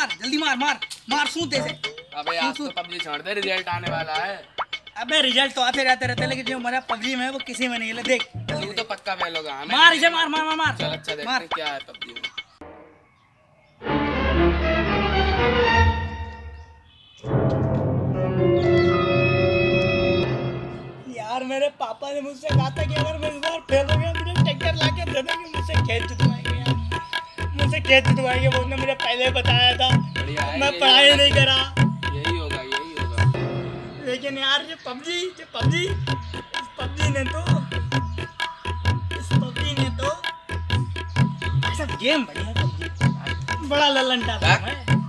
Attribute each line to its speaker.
Speaker 1: मार जल्दी मार मार सूते से
Speaker 2: अबे आज तो पबजी छोड़ दे रिज़ल्ट आने वाला है।
Speaker 1: अबे रिज़ल्ट तो आते रहते रहते लेकिन जो हमारा पबजी में है वो किसी में नहीं है। देख।
Speaker 2: तू तो पक्का फेल होगा।
Speaker 1: मार इसे मार मार मार मार।
Speaker 2: चल अच्छा देखते
Speaker 1: मार।
Speaker 2: क्या है पबजी में।
Speaker 1: यार मेरे पापा ने मुझसे कहा था कि अगर मैं इस बार फेल हो गया मुझे ट्रैक्टर ला के दे देंगे मुझसे खेल जुतवाएँगे मुझसे खेत जुतवाएँगे वो उन्होंने मुझे पहले बताया था। मैं पढ़ाई नहीं करा।
Speaker 2: यही होगा यही होगा।
Speaker 1: लेकिन यार ये पबजी ये पबजी इस पबजी ने तो इस पबजी ने तो सब गेम बढ़िया पबजी। बड़ा ललन था है?